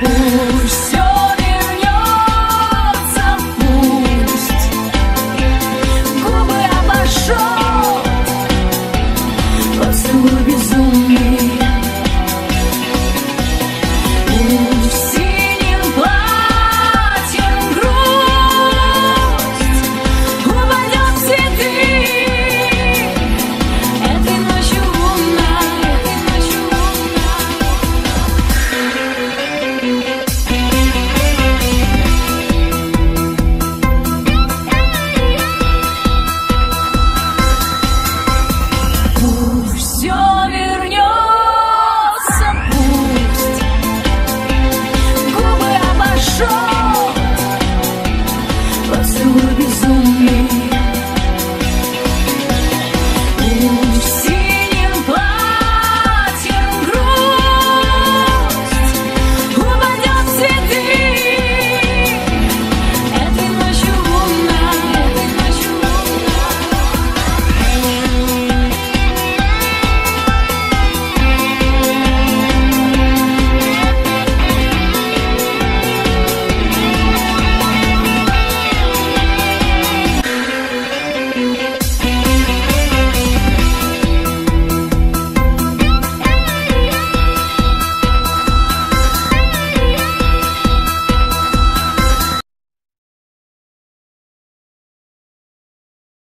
Os